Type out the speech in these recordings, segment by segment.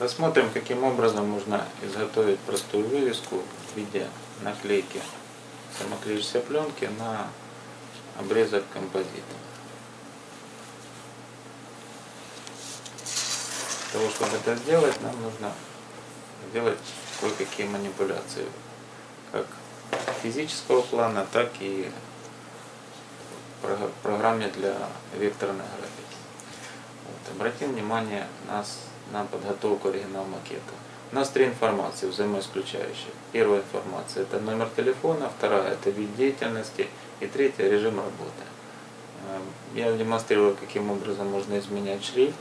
Рассмотрим, каким образом можно изготовить простую вывеску в виде наклейки самоклеющейся пленки на обрезок композита. Для того, чтобы это сделать, нам нужно сделать кое-какие манипуляции, как физического плана, так и программе для векторной графики. Вот. Обратим внимание на, на подготовку оригинал макета. У нас три информации взаимоисключающие. Первая информация это номер телефона, вторая это вид деятельности и третья режим работы. Эм, я демонстрирую, каким образом можно изменять шрифт,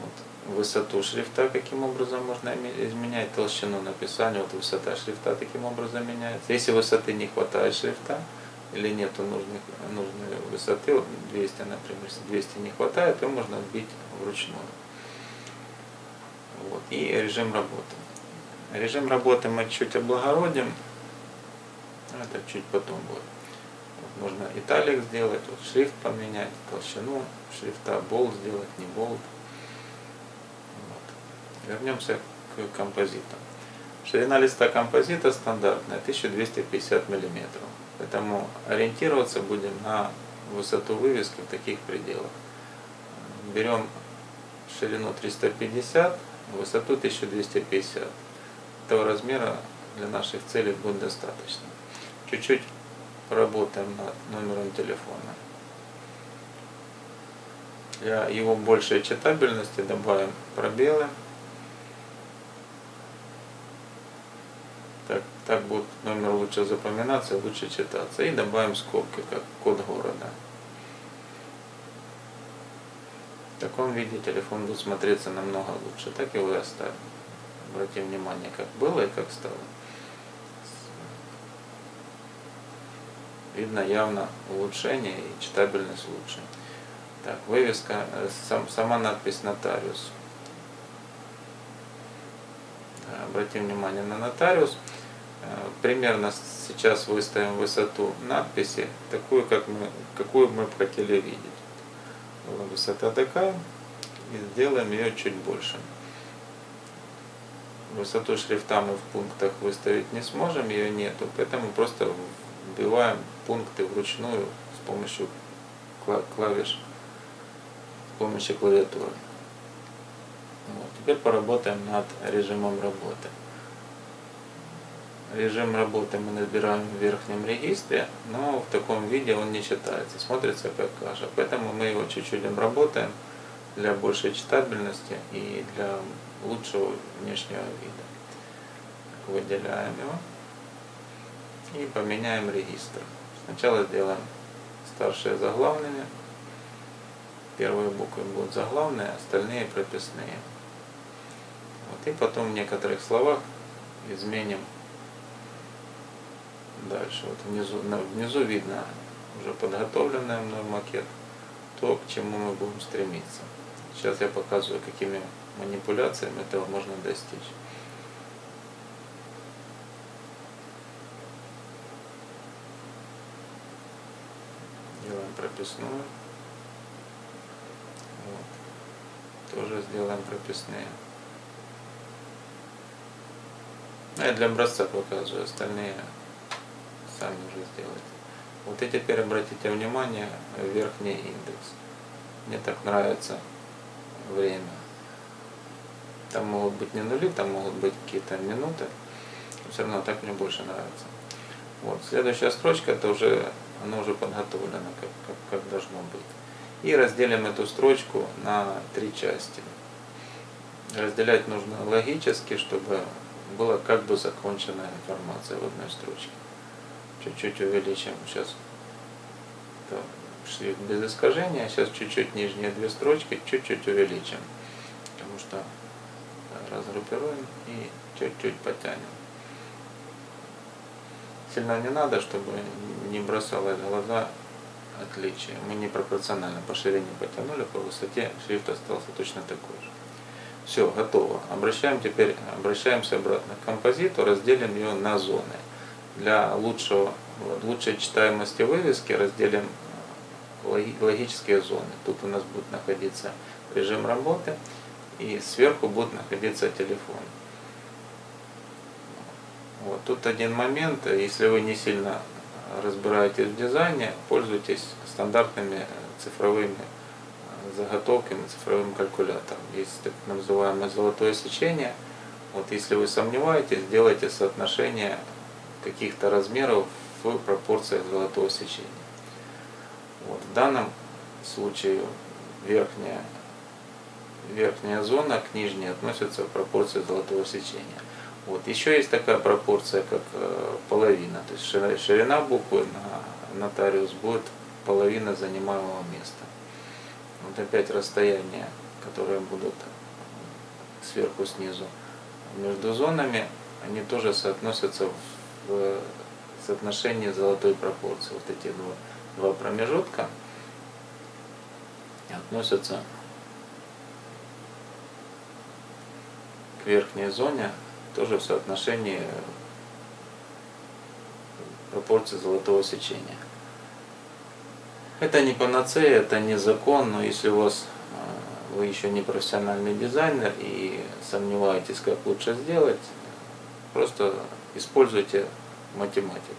вот, высоту шрифта, каким образом можно изменять толщину написания, вот высота шрифта таким образом меняется. Если высоты не хватает шрифта, или нету нужных, нужной высоты, вот 200, например, если 200 не хватает, то можно вбить вручную. Вот. И режим работы. Режим работы мы чуть облагородим, это чуть потом будет. Вот можно италик сделать, вот шрифт поменять, толщину шрифта, болт сделать, не болт. Вот. Вернемся к композиту. Ширина листа композита стандартная 1250 миллиметров. Поэтому ориентироваться будем на высоту вывески в таких пределах. Берем ширину 350, высоту 1250. Этого размера для наших целей будет достаточно. Чуть-чуть поработаем над номером телефона. Для его большей читабельности добавим пробелы. Так, так будет номер лучше запоминаться, лучше читаться. И добавим скобки, как код города. В таком виде телефон будет смотреться намного лучше. Так его и оставим. Обратим внимание, как было и как стало. Видно явно улучшение и читабельность лучше. Так, вывеска, э, сам, сама надпись нотариус. Обратим внимание на нотариус. Э, примерно сейчас выставим высоту надписи, такую, как мы, какую мы хотели видеть. Высота такая, и сделаем ее чуть больше. Высоту шрифта мы в пунктах выставить не сможем, ее нету, поэтому просто вбиваем пункты вручную с помощью клавиш, с помощью клавиатуры. Вот. Теперь поработаем над режимом работы. Режим работы мы набираем в верхнем регистре, но в таком виде он не читается, смотрится как каша. Поэтому мы его чуть-чуть обработаем для большей читабельности и для лучшего внешнего вида. Выделяем его и поменяем регистр. Сначала сделаем старшие заглавными. Первые буквы будут заглавные, остальные прописные. Вот, и потом в некоторых словах изменим Дальше вот внизу, внизу видно уже подготовленный мной макет, то, к чему мы будем стремиться. Сейчас я показываю, какими манипуляциями этого можно достичь. Делаем прописную. Вот. Тоже сделаем прописные. Я для образца показываю, остальные сами уже сделать. Вот и теперь обратите внимание верхний индекс. Мне так нравится время. Там могут быть не нули, там могут быть какие-то минуты. Но все равно так мне больше нравится. Вот. Следующая строчка, это уже, она уже подготовлена, как, как, как должно быть. И разделим эту строчку на три части. Разделять нужно логически, чтобы была как бы законченная информация в одной строчке чуть-чуть увеличим сейчас шрифт без искажения, сейчас чуть-чуть нижние две строчки, чуть-чуть увеличим, потому что разгруппируем и чуть-чуть потянем. Сильно не надо, чтобы не бросалось глаза отличие. Мы не пропорционально по ширине потянули, по высоте шрифт остался точно такой же. Все, готово. Обращаем теперь, обращаемся обратно к композиту, разделим ее на зоны для лучшего, лучшей читаемости вывески разделим э, логические зоны. Тут у нас будет находиться режим работы и сверху будет находиться телефон. Вот тут один момент, если вы не сильно разбираетесь в дизайне, пользуйтесь стандартными цифровыми заготовками, цифровым калькулятором. Есть так называемое золотое сечение. Вот если вы сомневаетесь, сделайте соотношение каких-то размеров в пропорциях золотого сечения. Вот. В данном случае верхняя, верхняя зона к нижней относится в пропорции золотого сечения. Вот. Еще есть такая пропорция, как э, половина. То есть ширина буквы на нотариус будет половина занимаемого места. Вот опять расстояние, которые будут сверху снизу между зонами, они тоже соотносятся в соотношении золотой пропорции. Вот эти два, два промежутка относятся к верхней зоне тоже в соотношении пропорции золотого сечения. Это не панацея, это не закон, но если у вас э, вы еще не профессиональный дизайнер и сомневаетесь, как лучше сделать, просто используйте математику.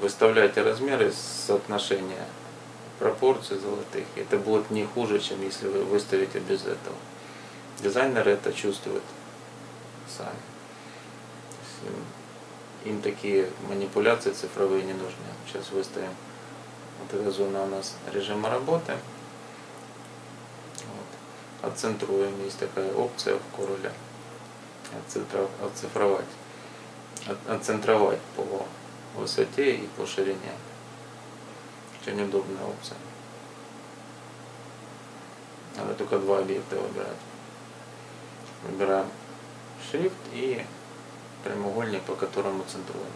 Выставляйте размеры соотношения пропорций золотых. Это будет не хуже, чем если вы выставите без этого. Дизайнеры это чувствуют сами. Им такие манипуляции цифровые не нужны. Сейчас выставим вот эта зона у нас режима работы. Вот. Отцентруем. Есть такая опция в Короле. Отцифровать. Отцентровать по высоте и по ширине. Очень удобная опция. Надо только два объекта выбирать. Выбираем шрифт и прямоугольник, по которому центруем.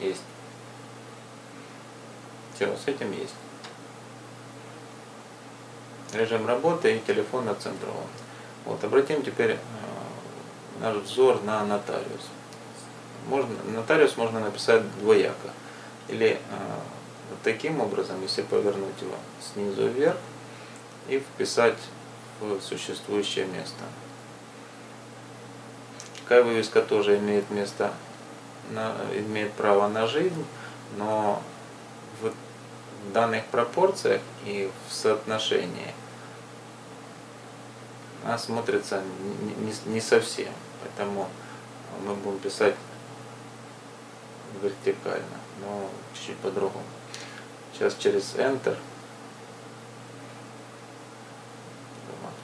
Есть. Все, с этим есть. Режим работы и телефон отцентрован. Вот, обратим теперь э, наш взор на нотариус. Можно, нотариус можно написать двояко. Или э, вот таким образом, если повернуть его снизу вверх и вписать в существующее место. Такая вывеска тоже имеет место на, имеет право на жизнь, но в данных пропорциях и в соотношении она смотрится не, совсем. Поэтому мы будем писать вертикально, но чуть-чуть по-другому. Сейчас через Enter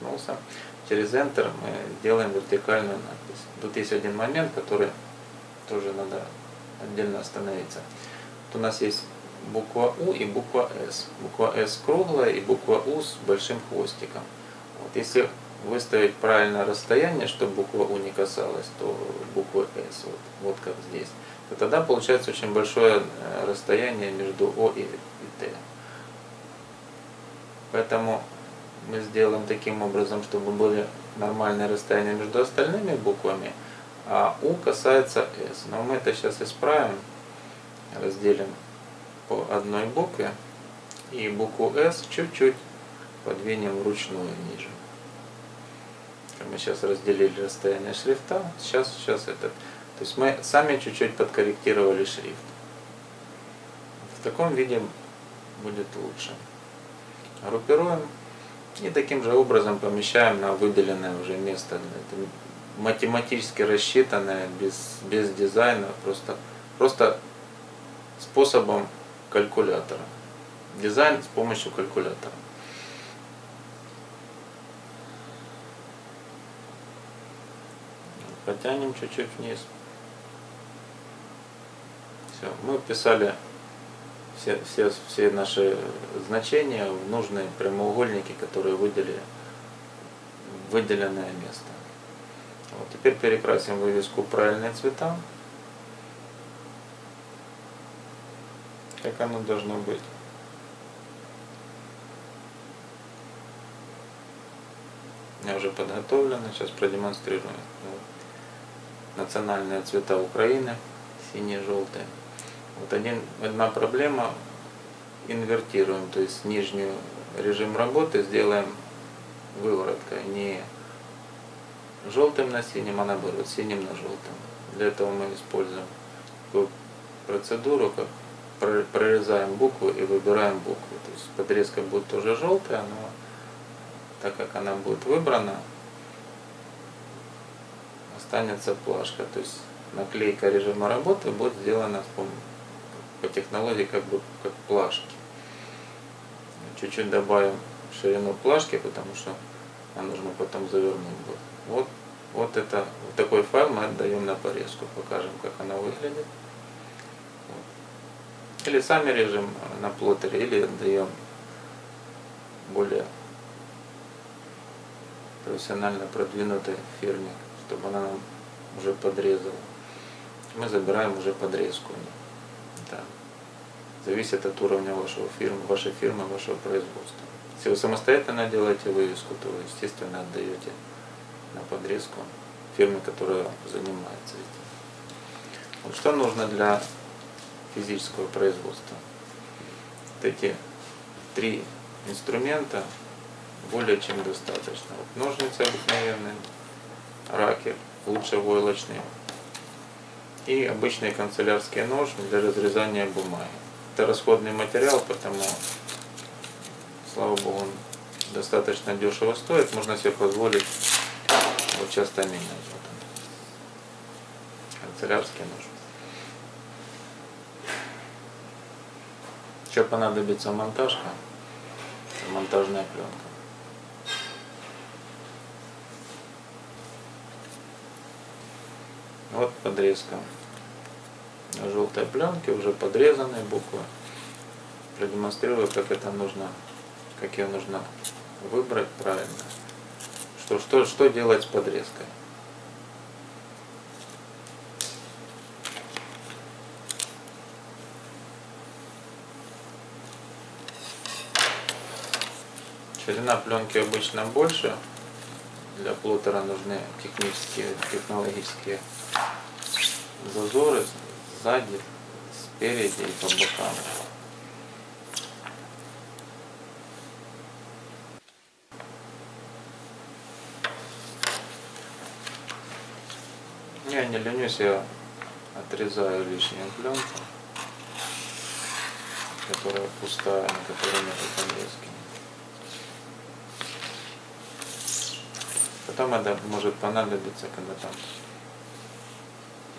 замахнулся. Через Enter мы делаем вертикальную надпись. Тут есть один момент, который тоже надо отдельно остановиться. Вот у нас есть буква У и буква С. Буква С круглая и буква У с большим хвостиком. Вот если выставить правильное расстояние, чтобы буква У не касалась, то буква С, вот, вот как здесь, то тогда получается очень большое э, расстояние между О и, и Т. Поэтому мы сделаем таким образом, чтобы были нормальные расстояния между остальными буквами, а У касается С. Но мы это сейчас исправим, разделим по одной букве и букву С чуть-чуть подвинем вручную ниже. Мы сейчас разделили расстояние шрифта, сейчас, сейчас этот. То есть мы сами чуть-чуть подкорректировали шрифт. В таком виде будет лучше. Группируем и таким же образом помещаем на выделенное уже место. Это математически рассчитанное, без, без дизайна, просто, просто способом калькулятора. Дизайн с помощью калькулятора. Потянем чуть-чуть вниз. Все, мы вписали все, все, все наши значения в нужные прямоугольники, которые выделили выделенное место. Вот, теперь перекрасим вывеску правильные цвета. Как оно должно быть. Меня уже подготовлено, сейчас продемонстрирую. Вот национальные цвета Украины, синие, желтые. Вот один, одна проблема инвертируем, то есть нижнюю режим работы сделаем вывороткой, не желтым на синем, а наоборот, синим на желтом. Для этого мы используем такую процедуру, как прорезаем букву и выбираем букву. То есть подрезка будет тоже желтая, но так как она будет выбрана, останется плашка. То есть наклейка режима работы будет сделана по технологии как бы как плашки. Чуть-чуть добавим ширину плашки, потому что нам нужно потом завернуть будет. Вот, вот это вот такой файл мы отдаем на порезку, покажем, как она выглядит. Или сами режем на плоттере, или отдаем более профессионально продвинутой фирме, чтобы она нам уже подрезала. Мы забираем уже подрезку. Да. Зависит от уровня вашего фирмы, вашей фирмы, вашего производства. Если вы самостоятельно делаете вывеску, то вы, естественно, отдаете на подрезку фирме, которая занимается этим. Вот что нужно для физического производства? Вот эти три инструмента более чем достаточно. Вот ножницы обыкновенные, ракер, лучше войлочный, и обычный канцелярский нож для разрезания бумаги. Это расходный материал, потому, слава богу, он достаточно дешево стоит, можно себе позволить вот часто менять. Вот он. Канцелярский нож. Еще понадобится монтажка, монтажная пленка. Вот подрезка желтой пленке, уже подрезанные буквы. Продемонстрирую, как это нужно, как ее нужно выбрать правильно. Что, что, что делать с подрезкой? Ширина пленки обычно больше. Для плоттера нужны технические, технологические зазоры сзади, спереди и по бокам. Я не ленюсь, я отрезаю лишнюю пленку, которая пустая, на которой нет подрезки. Потом это может понадобиться, когда там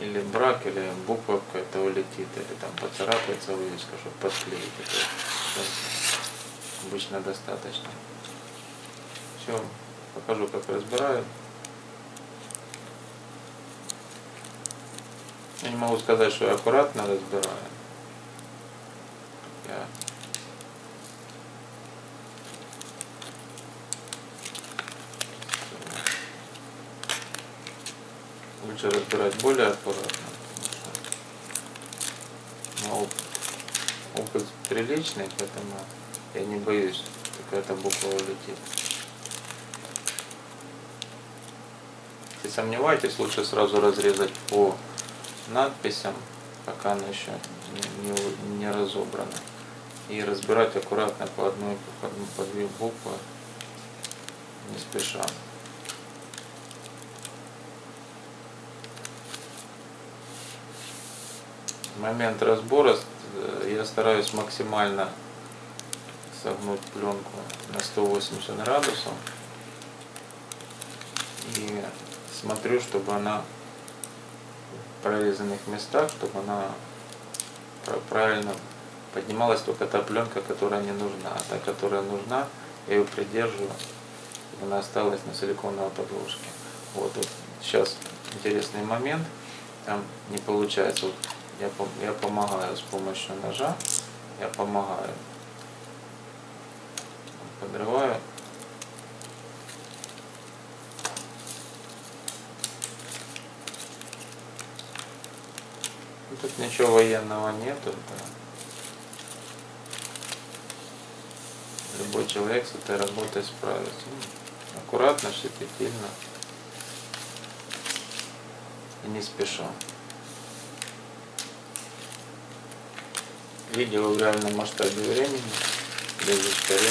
или брак, или буква какая-то улетит, или там поцарапается вывеска, чтобы подклеить. Это обычно достаточно. Все, покажу, как разбираю. Я не могу сказать, что я аккуратно разбираю. Я лучше разбирать более аккуратно. Но опыт приличный, поэтому я не боюсь, какая-то буква улетит. Если сомневаетесь, лучше сразу разрезать по надписям, пока она еще не, не, не разобрана. И разбирать аккуратно по одной, по, по две буквы, не спеша. Момент разбора э, я стараюсь максимально согнуть пленку на 180 градусов и смотрю, чтобы она в прорезанных местах, чтобы она правильно поднималась только та пленка, которая не нужна, а та, которая нужна, я ее придерживаю, чтобы она осталась на силиконовой подложке. Вот, вот сейчас интересный момент, там не получается. Вот я, я помогаю с помощью ножа, я помогаю. Подрываю. Ну, тут ничего военного нету. Да. Любой человек с этой работой справится. Ну, аккуратно, щепетильно и не спеша. Видео в реальном масштабе времени, без ускорения.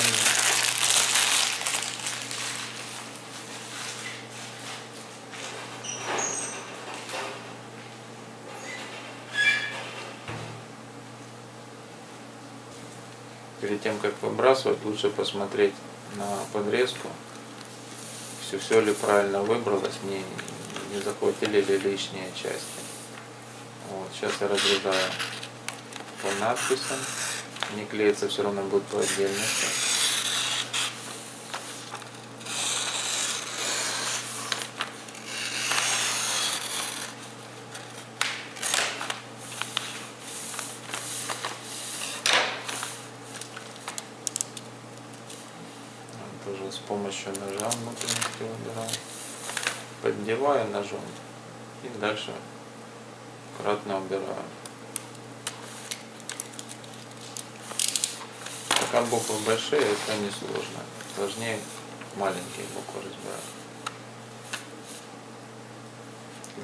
Перед тем, как выбрасывать, лучше посмотреть на подрезку, все, все ли правильно выбралось, не, не захватили ли лишние части. Вот, сейчас я разрезаю по надписям. Не клеится, все равно будет по отдельности. Тоже с помощью ножа внутренности выбираю. Поддеваю ножом и дальше аккуратно убираю. Пока буквы большие, это не сложно. Сложнее маленькие буквы разбирать.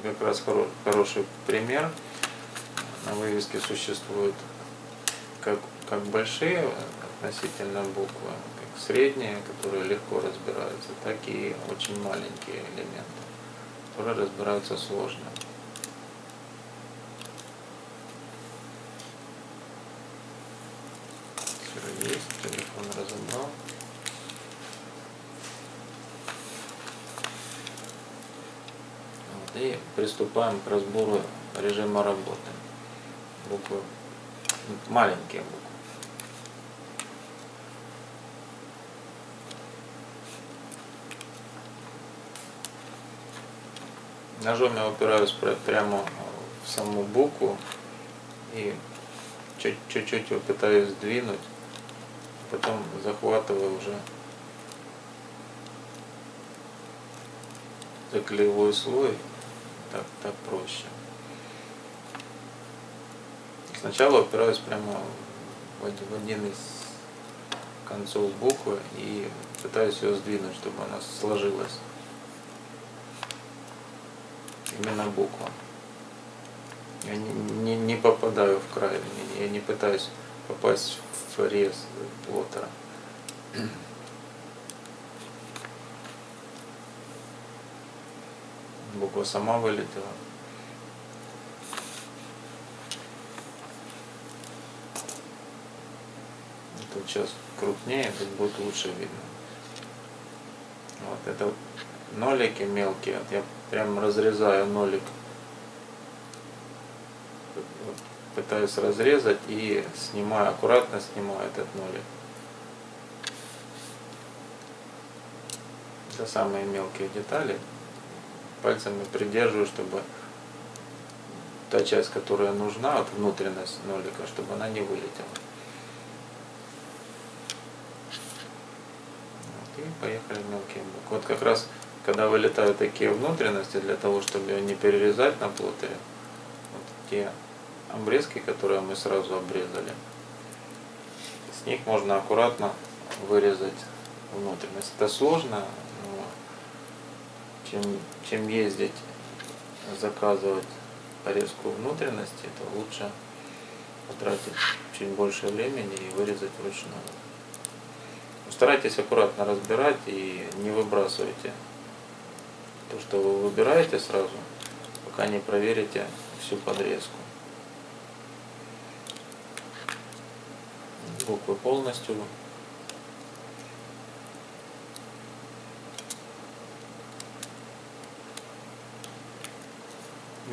Как раз хоро- хороший пример. На вывеске существуют как, как большие относительно буквы, как средние, которые легко разбираются, так и очень маленькие элементы, которые разбираются сложно. Все есть, телефон разобрал. Вот, и приступаем к разбору режима работы. Буквы, маленькие буквы. Ножом я упираюсь пр- прямо в саму букву и чуть- чуть-чуть его пытаюсь сдвинуть, потом захватываю уже за слой, так, так проще. Сначала упираюсь прямо в один, из концов буквы и пытаюсь ее сдвинуть, чтобы она сложилась. Именно буква. Я не, не, не попадаю в край, я не пытаюсь попасть в рез плоттера. Буква сама вылетела. Тут сейчас крупнее, тут будет лучше видно. Вот это нолики мелкие. Вот я прям разрезаю нолик. Пытаюсь разрезать и снимаю, аккуратно снимаю этот нолик. Это самые мелкие детали. Пальцами придерживаю, чтобы та часть, которая нужна, вот внутренность нолика, чтобы она не вылетела. Вот, и поехали мелкие буквы. Вот как раз, когда вылетают такие внутренности, для того, чтобы ее не перерезать на плоттере, вот те обрезки, которые мы сразу обрезали, с них можно аккуратно вырезать внутренность. Это сложно, но чем, чем ездить, заказывать порезку внутренности, это лучше потратить чуть больше времени и вырезать вручную. Старайтесь аккуратно разбирать и не выбрасывайте то, что вы выбираете сразу, пока не проверите всю подрезку. Буквы полностью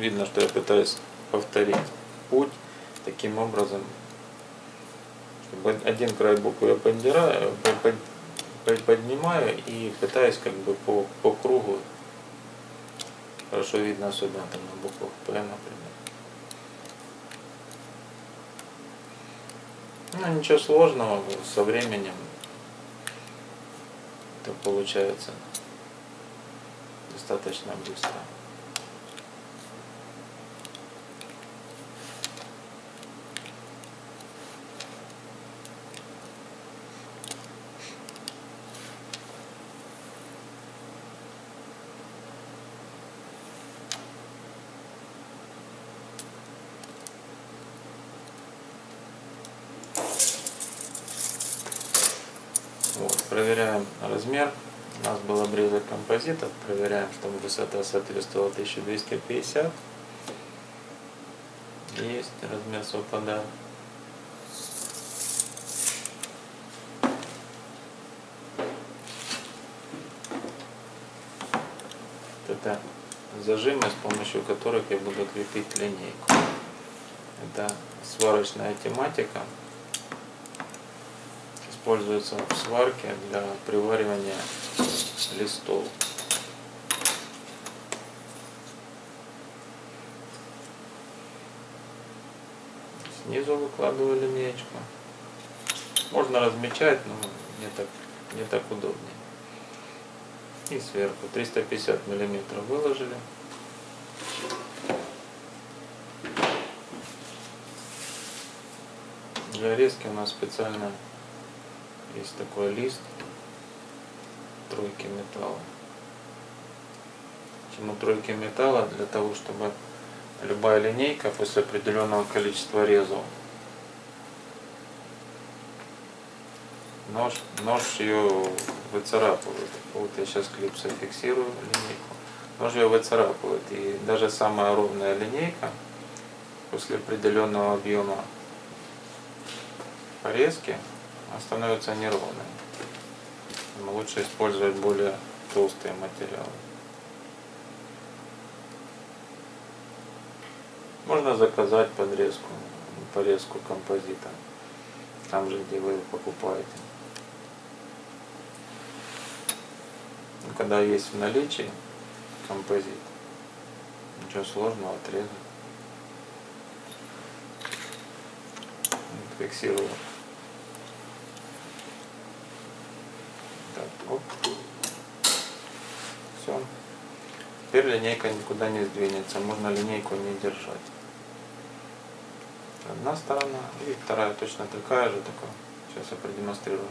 Видно, что я пытаюсь повторить путь таким образом, чтобы один край буквы я поддираю, под- под- поднимаю и пытаюсь как бы по, по кругу. Хорошо видно, особенно там на буквах П, например. Ну, ничего сложного, со временем это получается достаточно быстро. Проверяем размер. У нас был обрезок композита. Проверяем, чтобы высота соответствовала 1250. Есть, размер совпадает. это зажимы, с помощью которых я буду крепить линейку. Это сварочная тематика. Используется в сварке для приваривания листов. Снизу выкладываю линеечку. Можно размечать, но не так, не так удобнее и сверху 350 миллиметров выложили. Для резки у нас специально есть такой лист тройки металла. Почему тройки металла? Для того, чтобы любая линейка после определенного количества резов нож, нож ее выцарапывает. Вот я сейчас клипсой фиксирую линейку. Нож ее выцарапывает. И даже самая ровная линейка после определенного объема порезки становится неровной. Лучше использовать более толстые материалы. Можно заказать подрезку, порезку композита, там же, где вы его покупаете. когда есть в наличии композит, ничего сложного отрезать. Фиксирую. Так, оп. Все. Теперь линейка никуда не сдвинется. Можно линейку не держать. Одна сторона и вторая точно такая же. Такая. Сейчас я продемонстрирую.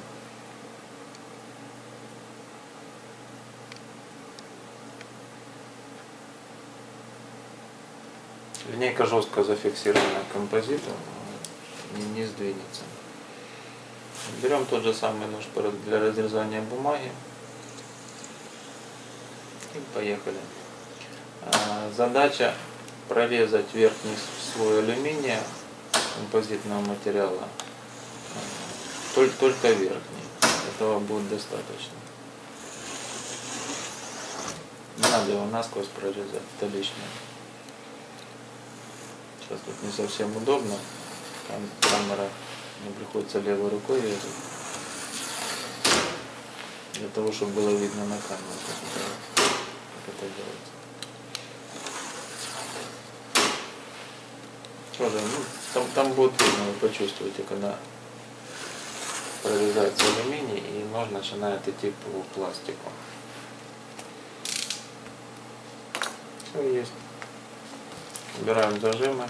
Линейка жестко зафиксирована композитом, не, не сдвинется. Берем тот же самый нож для разрезания бумаги. И поехали. А, задача прорезать верхний слой алюминия композитного материала. Только, только верхний. Этого будет достаточно. Не надо его насквозь прорезать, это лишнее. Сейчас тут не совсем удобно. Там камера мне приходится левой рукой. Для того, чтобы было видно на камеру, как это, как это делается. Тоже, ну, там, там будет видно, вы почувствуете, когда прорезается алюминий и нож начинает идти по пластику. Все есть. Убираем зажимы.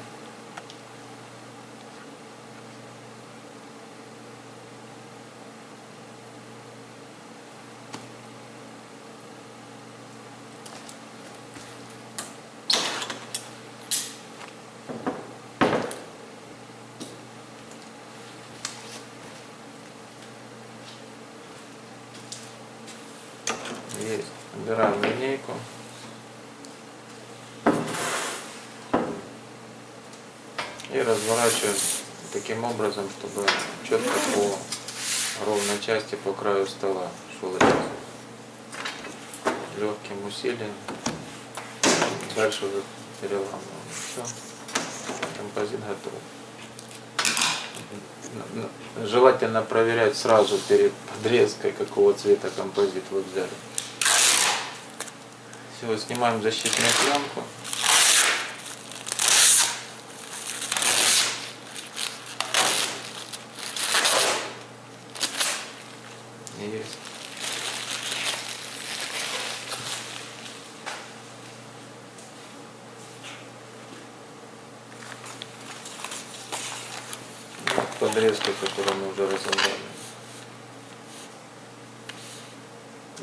Есть. Убираем линейку. И разворачиваем таким образом, чтобы четко по ровной части по краю стола шел. Легким усилием. Дальше уже переламываем. Все. Композит готов. Желательно проверять сразу перед подрезкой, какого цвета композит вы взяли. Все, снимаем защитную пленку. Есть. Подрезка, которую мы уже разобрали.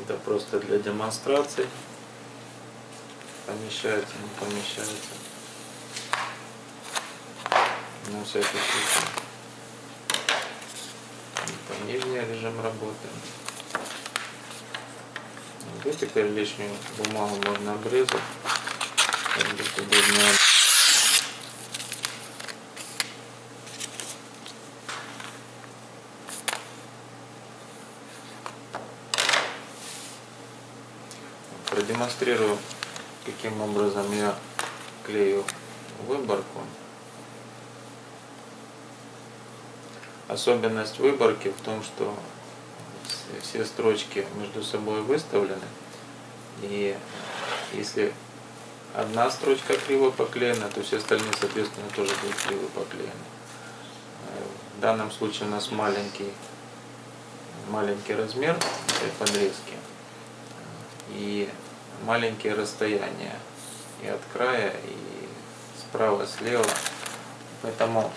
Это просто для демонстрации. Помещается, не помещается. На всякий случай. Это нижний режим работы. И теперь лишнюю бумагу можно обрезать. Будет удобнее. Продемонстрирую, каким образом я клею выборку. Особенность выборки в том, что все строчки между собой выставлены. И если одна строчка криво поклеена, то все остальные, соответственно, тоже будут криво поклеены. В данном случае у нас маленький, маленький размер этой подрезки и маленькие расстояния и от края, и справа, слева. Поэтому,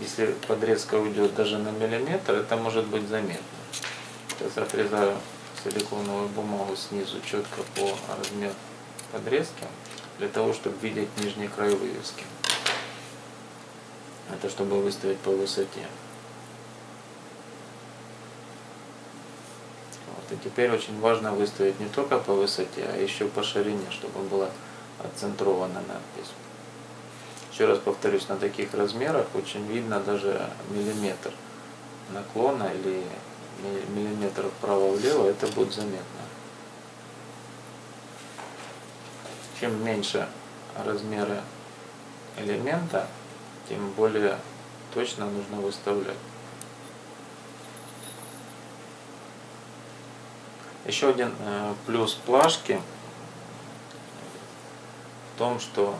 если подрезка уйдет даже на миллиметр, это может быть заметно. Сейчас отрезаю силиконовую бумагу снизу четко по размеру подрезки, для того, чтобы видеть нижний край вывески. Это чтобы выставить по высоте. И теперь очень важно выставить не только по высоте, а еще по ширине, чтобы была отцентрована надпись. Еще раз повторюсь, на таких размерах очень видно даже миллиметр наклона или миллиметр вправо-влево, это будет заметно. Чем меньше размеры элемента, тем более точно нужно выставлять. Еще один э, плюс плашки в том, что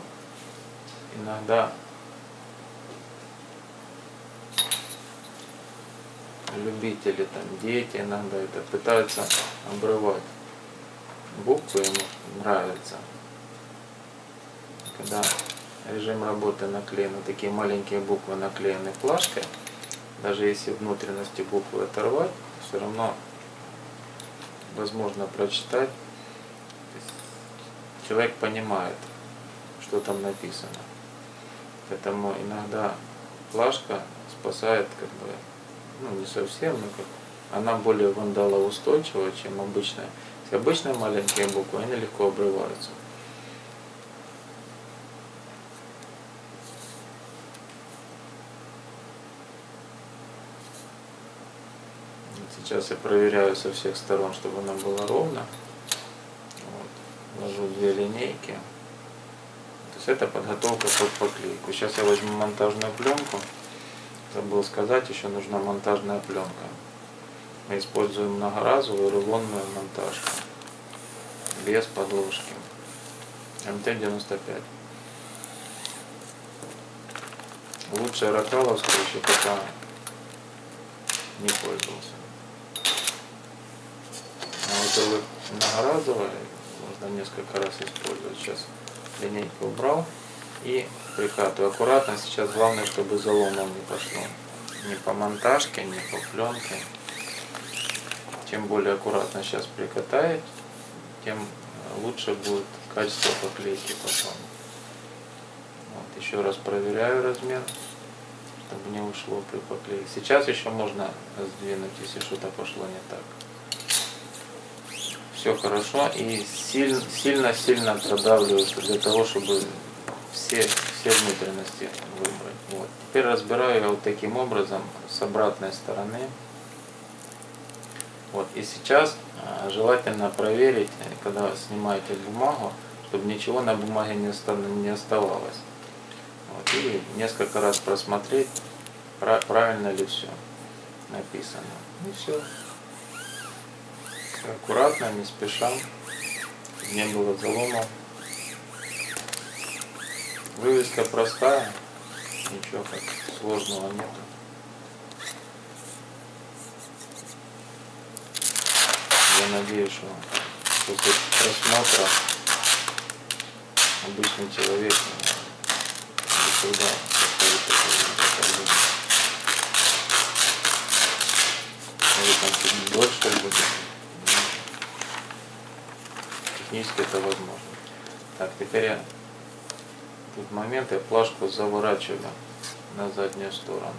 иногда любители, там, дети иногда это пытаются обрывать. Буквы ему нравятся. Когда режим работы наклеен, такие маленькие буквы наклеены плашкой, даже если внутренности буквы оторвать, все равно возможно прочитать. Человек понимает, что там написано. Поэтому иногда плашка спасает как бы ну не совсем, но как она более вандалоустойчивая, чем обычная. Если обычные маленькие буквы, они легко обрываются. Сейчас я проверяю со всех сторон, чтобы она была ровно. Вот. Ложу две линейки. То есть это подготовка под поклейку. Сейчас я возьму монтажную пленку забыл сказать, еще нужна монтажная пленка. Мы используем многоразовую рулонную монтажку без подложки. МТ-95. Лучше ракаловскую еще пока не пользовался. Вот многоразовая можно несколько раз использовать. Сейчас линейку убрал и прикатываю аккуратно. Сейчас главное, чтобы заломом не пошло. Ни по монтажке, ни по пленке. Чем более аккуратно сейчас прикатает, тем лучше будет качество поклейки потом. Вот, еще раз проверяю размер, чтобы не ушло при поклейке. Сейчас еще можно сдвинуть, если что-то пошло не так. Все хорошо и сильно-сильно продавливаю для того, чтобы все, все внутренности выбрать. Вот. Теперь разбираю я вот таким образом с обратной стороны. Вот. И сейчас а, желательно проверить, когда снимаете бумагу, чтобы ничего на бумаге не оставалось. Вот. И несколько раз просмотреть, правильно ли все написано. И все. Аккуратно, не спеша, не было заломов. Вывеска простая, ничего так сложного нету. Я надеюсь, что после просмотра обычный человек никогда поставит такое Может там чуть дольше будет. Технически это возможно. Так, теперь я тут момент я плашку заворачиваю на заднюю сторону.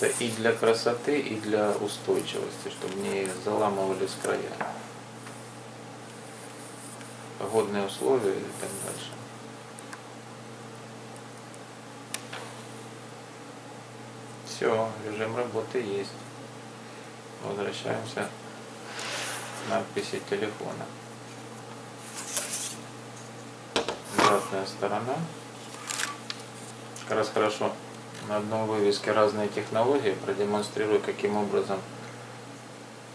Это и для красоты, и для устойчивости, чтобы не заламывались края. Погодные условия и так дальше. Все, режим работы есть. Возвращаемся надписи телефона. Обратная сторона. Как раз хорошо на одной вывеске разные технологии. Продемонстрирую, каким образом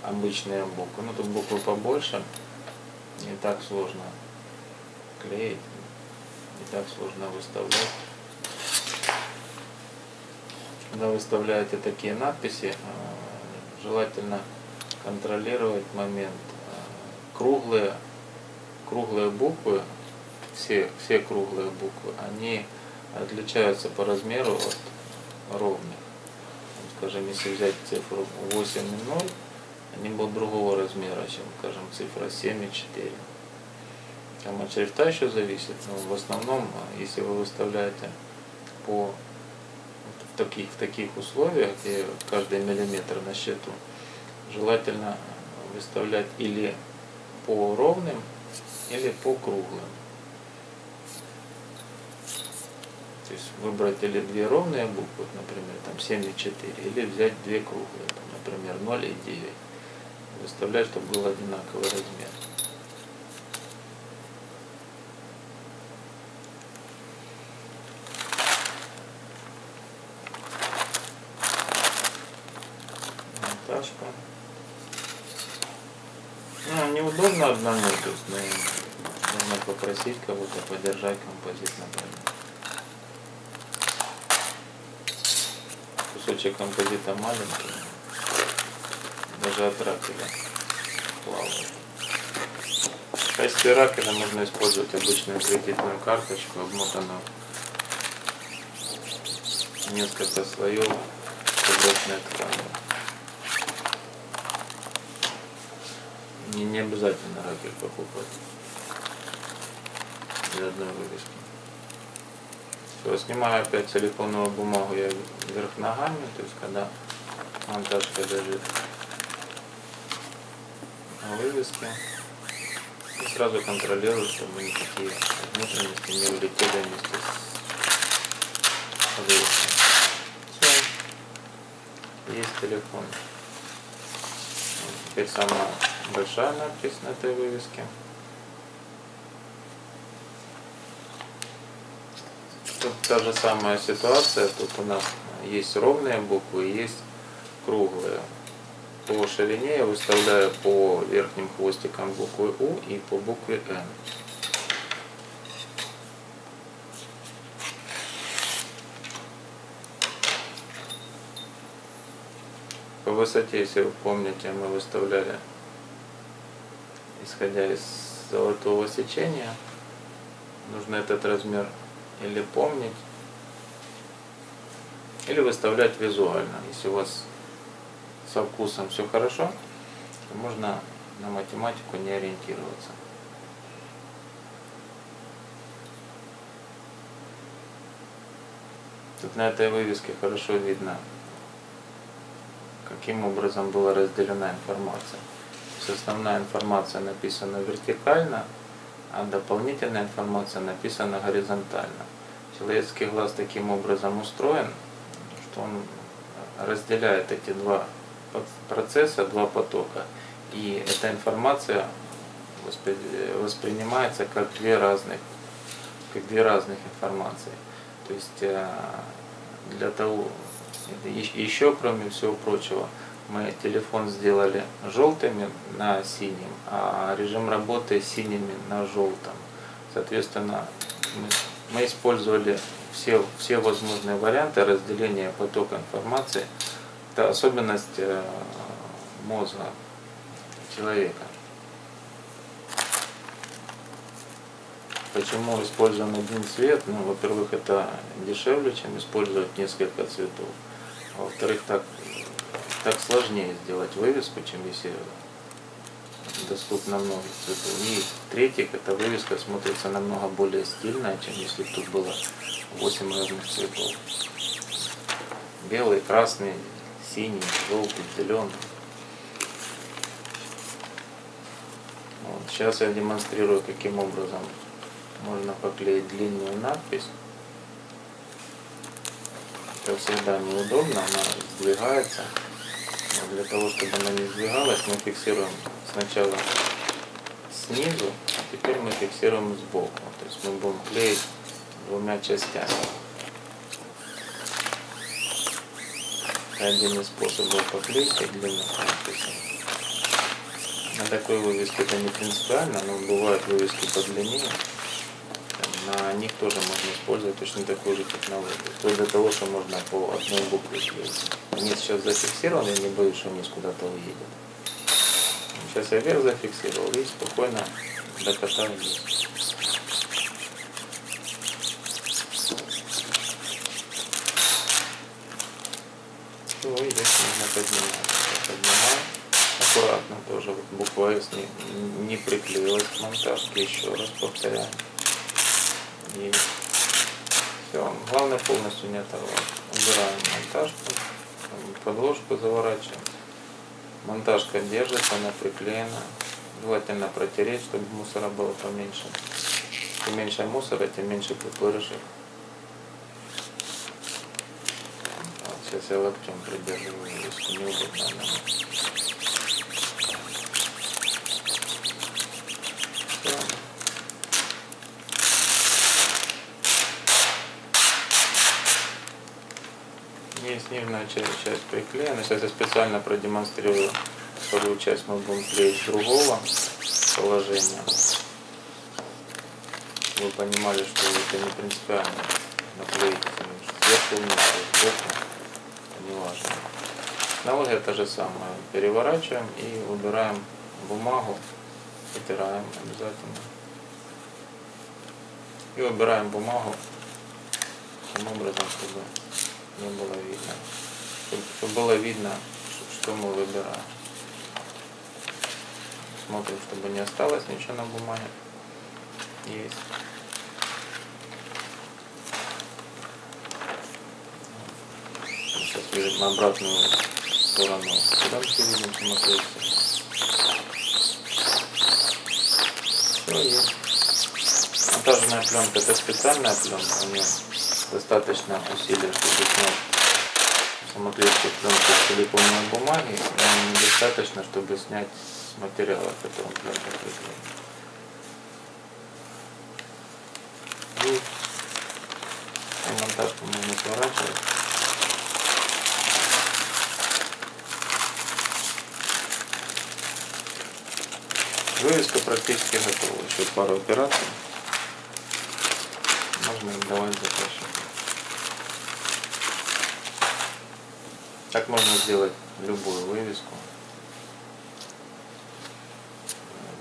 обычные буквы. Ну, тут буквы побольше. Не так сложно клеить. Не так сложно выставлять. Когда выставляете такие надписи, э, желательно контролировать момент. Круглые, круглые буквы, все, все круглые буквы, они отличаются по размеру от ровных. Скажем, если взять цифру 8 и 0, они будут другого размера, чем, скажем, цифра 7 и 4. Там от шрифта еще зависит, но в основном, если вы выставляете по в таких, в таких условиях, где каждый миллиметр на счету, желательно выставлять или по ровным, или по круглым. То есть выбрать или две ровные буквы, например, там 7 и 4, или взять две круглые, например, 0 и 9. Выставлять, чтобы был одинаковый размер. Монтажка. То есть ну, нужно попросить кого-то поддержать композит, например. кусочек композита маленький, даже от ракеля плавает. В качестве ракеля можно использовать обычную кредитную карточку, обмотанную несколько слоев квадратной ткани. Не, обязательно ракель покупать для одной вывески. Все, снимаю опять силиконовую бумагу я вверх ногами, то есть когда монтажка лежит на вывеске. И сразу контролирую, чтобы никакие внутренности не улетели вместе с вывеской. Все. Есть телефон. Теперь самая большая надпись на этой вывеске. Тут та же самая ситуация. Тут у нас есть ровные буквы, есть круглые. По ширине я выставляю по верхним хвостикам буквы У и по букве Н. По высоте, если вы помните, мы выставляли, исходя из золотого сечения, нужно этот размер или помнить, или выставлять визуально. Если у вас со вкусом все хорошо, то можно на математику не ориентироваться. Тут на этой вывеске хорошо видно, каким образом была разделена информация. Есть основная информация написана вертикально, а дополнительная информация написана горизонтально. Человеческий глаз таким образом устроен, что он разделяет эти два процесса, два потока. И эта информация воспринимается как две разных, как две разных информации. То есть э, для того, еще кроме всего прочего, мы телефон сделали желтыми на синим, а режим работы синими на желтом. Соответственно, мы, мы использовали все, все возможные варианты разделения потока информации. Это особенность э, мозга человека. Почему используем один цвет? Ну, во-первых, это дешевле, чем использовать несколько цветов. Во-вторых, так так сложнее сделать вывеску, чем если доступно много цветов. И третьих, эта вывеска смотрится намного более стильная, чем если тут было 8 разных цветов. белый, красный, синий, желтый, зеленый. Вот. Сейчас я демонстрирую, каким образом можно поклеить длинную надпись. Это всегда неудобно, она сдвигается. Для того, чтобы она не сдвигалась, мы фиксируем сначала снизу, а теперь мы фиксируем сбоку. То есть мы будем клеить двумя частями. Один из способов поклейки надписей. На такой вывеске это не принципиально, но бывают вывески подлиннее. На них тоже можно использовать точно такую же технологию. Вплоть до того, что можно по одной букве клеить. Низ сейчас зафиксирован, я не боюсь, что низ куда-то уедет. Сейчас я вверх зафиксировал и спокойно докатаю здесь. Все, и здесь нужно поднимать. Поднимаю аккуратно тоже. Вот буква S не, не приклеилась к монтажке. Еще раз повторяю. Есть. Все. Главное полностью не оторвать. Убираем монтажку. Подложку заворачиваем. Монтажка держится, она приклеена. Желательно протереть, чтобы мусора было поменьше. Чем меньше мусора, тем меньше пупырышек. Вот, сейчас я локтем придерживаю вывеску, неудобно она. Нижняя часть, приклеена. Сейчас я специально продемонстрирую вторую часть мы будем клеить другого положения. Вы понимали, что это не принципиально наклеить сверху вниз, сбоку, это не важно. Аналогия то же самое. Переворачиваем и убираем бумагу, вытираем обязательно. И убираем бумагу таким образом, чтобы не было видно. Чтобы было видно, что мы выбираем. Смотрим, чтобы не осталось ничего на бумаге. Есть. Сейчас видим на обратную сторону. Пленки видим самоклейки. Все есть. Монтажная пленка это специальная пленка, у нее достаточно усилий, чтобы снять самоклейки пленку с силиконовой бумаги, но недостаточно, чтобы снять с материала, которым пленка приклеена. И монтажку можно сворачивать. Вывеска практически готова. Еще пару операций. Можно давать заказчику. Так можно сделать любую вывеску.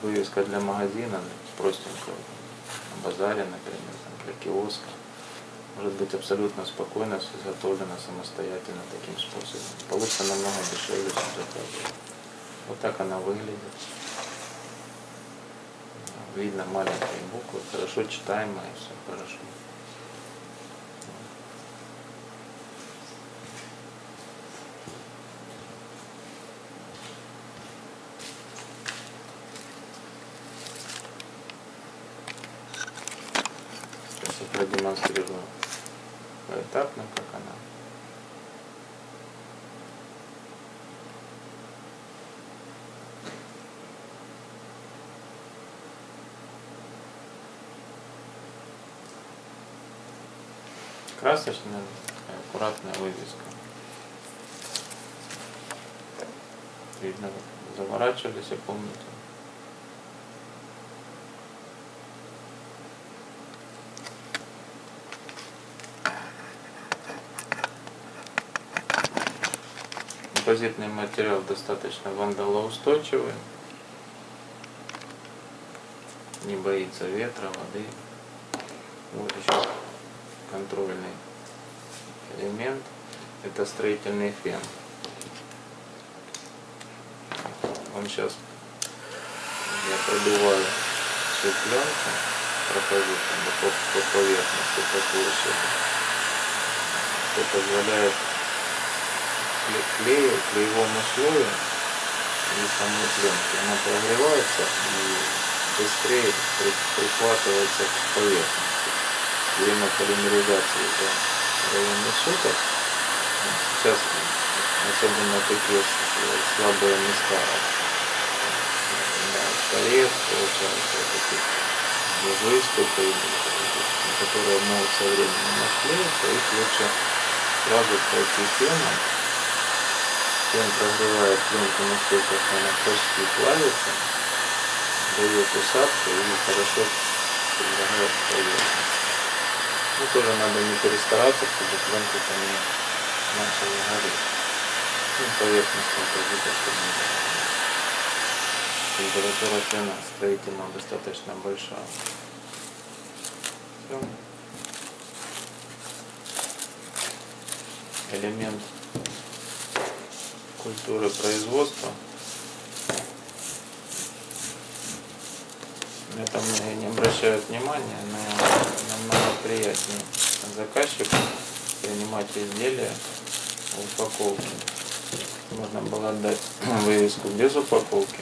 Вывеска для магазина, простенькая, на базаре, например, там, для киоска. Может быть абсолютно спокойно изготовлена самостоятельно таким способом. Получится намного дешевле, чем заказывать. Вот так она выглядит. Видно маленькие буквы, хорошо читаемые, все хорошо. Сейчас я продемонстрирую поэтапно, как она. Красочная, аккуратная вывеска. Видно, заворачивали все комнату. Композитный материал достаточно вандалоустойчивый. Не боится ветра, воды. Вот еще контрольный элемент. Это строительный фен. Он сейчас я продуваю всю пленку, прохожу бы по, по поверхности, по площади, что позволяет кле- клею, клеевому слою и самой пленки. Она прогревается и быстрее при- прихватывается к поверхности. Время полимеризации за районе суток. Сейчас особенно такие слабые места да, порез, получается, вот такие выступы, которые могут со временем отклеиться, их лучше сразу пройти феном. Фен прогревает пленку настолько, что она почти плавится, дает усадку и хорошо прилегает к поверхности. Ну, тоже надо не перестараться, чтобы пленка там не начала гореть. Ну, поверхность видно, чтобы не. Температура фена строительного достаточно большая. Всё. Элемент культуры производства. Это многие не обращают внимания, но намного приятнее заказчику принимать изделия в упаковке. Можно было отдать вывеску без упаковки.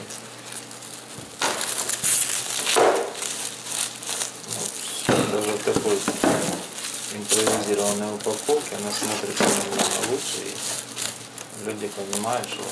Даже такой импровизированной упаковке она смотрится намного лучше и люди понимают, что